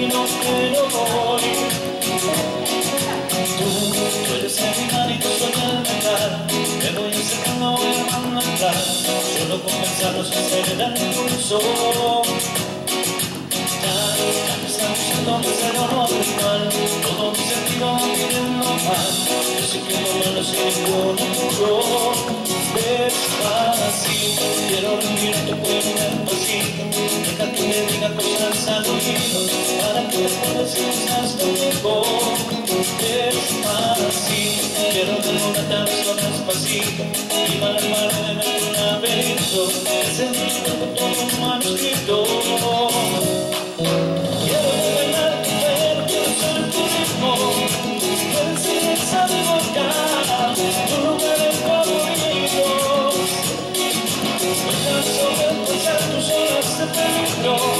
y no. Tú, tú eres soy acercando, voy a entrar. Solo con pensarlo se acelera el pulso. Ya, ya me está gustando más de lo normal. Todo mi sentido tiene normal. Yo sé que lo malo es ningún apuro. Despacito, quiero rendir tu cuerpo que cosas al oído para que después sientas conmigo. Despacito, quiero demorarte a beso despacito. Y para el de ver un laberinto, con todo un manuscrito. Quiero bailar, pero quiero ser tu de tu. No de tus horas de.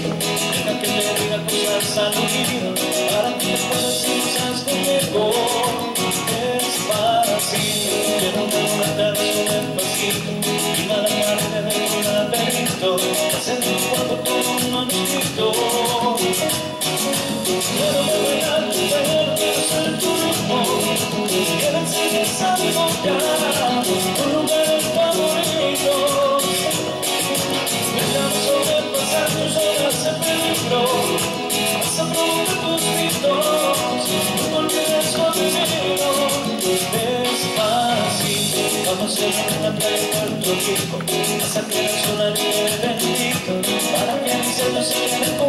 deja que te diga cosas al oído, para que después sientas conmigo. Despacito, quiero enamorarte despacito, y nada más de un laberinto, hacer tu cuerpo todo un. Quiero quiero ser tu ritmo, quiero enseñar a boca, un lugar despacito. Vamos a ir a una playa en Puerto Rico, la sola bendito, para que mi cielo se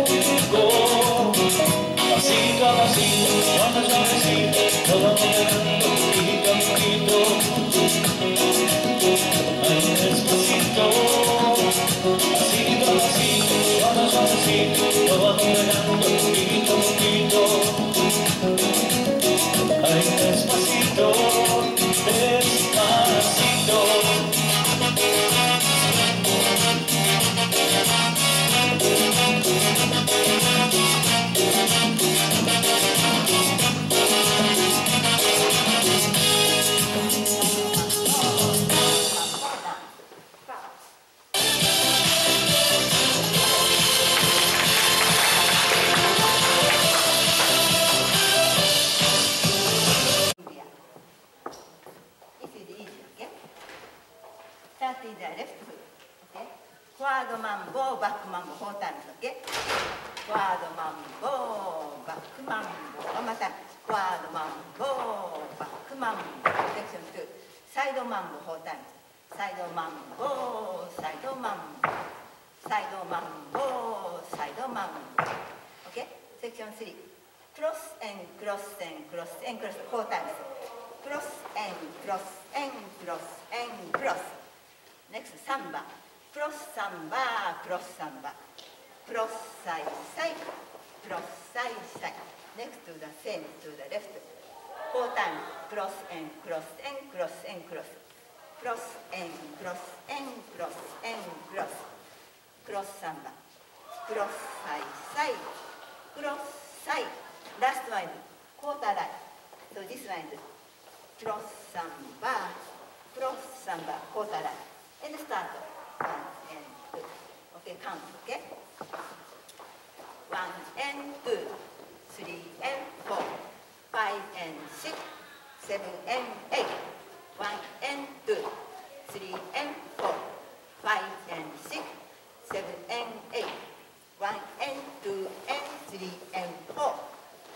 フォワードマンボーバックマンボーホータンだけ。フォワードマンボーバックマンボー。またフォワードマンボーバックマンボー。セクション2サイドマンボーホータンサイドマンボーサイドマンボー。サイドマンボーサイドマンボー。OK セクション3クロスエンクロスエンクロスエンクロスホータンクロスエンクロスエンクロスエンクロス。NEXT 3番プロッサンバープロッサンバー。プロッサイサイプロッサイサイ。ネクトゥダセントゥダレフト。フォータイムクロスエンクロスエンクロスエンクロス。クロスエンクロスエンクロスエンクロス。クロスサンバクロスサイサイ。クロスサイ。ラストワインクォーターライとディスワインクロスサンバクロスサンバクォーターライエンドスタート。Two. Okay, count, okay? One and two, three and four, five and six, seven and eight. One and two, three and four, five and six, seven and eight. One and two and three and four,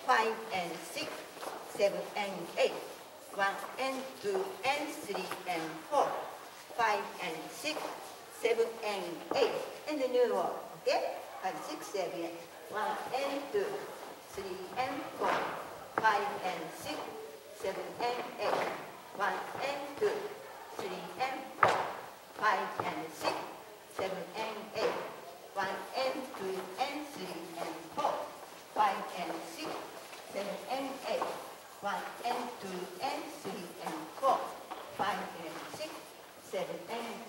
five and six, seven and eight. One and two and three and four, five and six, seven and eight. And the new one, okay? Five, six, eight. One and two, three and four, five and six, seven and eight. One and two, three and four, five and six, seven and eight. one and two and three and four, five and six, seven and eight, one and two and three and four, five and six, seven and